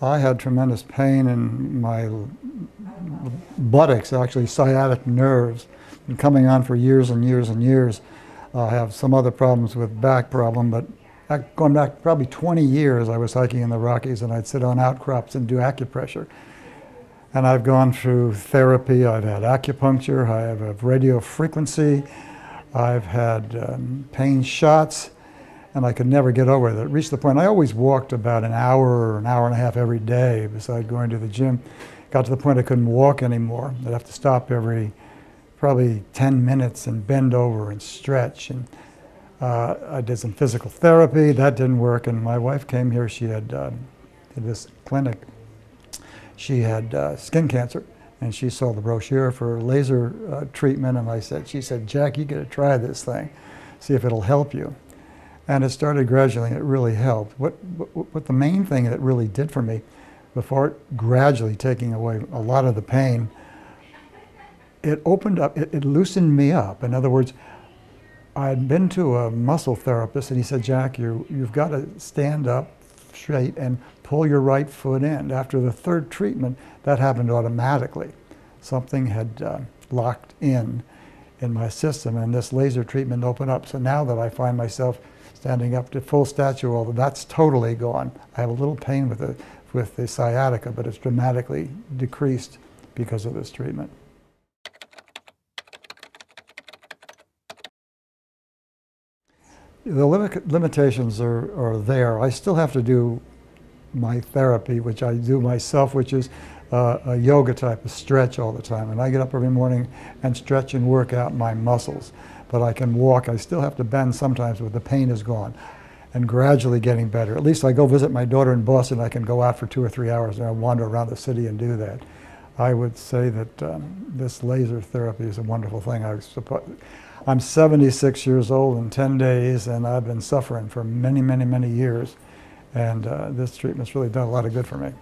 I had tremendous pain in my buttocks, actually sciatic nerves, coming on for years and years and years. I have some other problems with back problem, but going back probably 20 years, I was hiking in the Rockies and I'd sit on outcrops and do acupressure. And I've gone through therapy. I've had acupuncture. I have radio frequency. I've had um, pain shots, and I could never get over it. It reached the point I always walked about an hour or an hour and a half every day, besides going to the gym. Got to the point I couldn't walk anymore. I'd have to stop every probably 10 minutes and bend over and stretch. And uh, I did some physical therapy. That didn't work. And my wife came here. She had did this clinic she had uh, skin cancer and she saw the brochure for laser uh, treatment and I said, she said, Jack, you got to try this thing, see if it'll help you. And it started gradually and it really helped. What, what, what the main thing that really did for me, before gradually taking away a lot of the pain, it opened up, it, it loosened me up. In other words, I'd been to a muscle therapist and he said, Jack, you, you've got to stand up straight and pull your right foot in. After the third treatment, that happened automatically. Something had uh, locked in in my system, and this laser treatment opened up. So now that I find myself standing up to full stature, although that's totally gone. I have a little pain with the, with the sciatica, but it's dramatically decreased because of this treatment. The limit, limitations are, are there. I still have to do my therapy, which I do myself, which is uh, a yoga type of stretch all the time. And I get up every morning and stretch and work out my muscles. But I can walk. I still have to bend sometimes, but the pain is gone and gradually getting better. At least I go visit my daughter in Boston. I can go out for two or three hours and I wander around the city and do that. I would say that um, this laser therapy is a wonderful thing. I. I'm 76 years old in 10 days, and I've been suffering for many, many, many years. And uh, this treatment's really done a lot of good for me.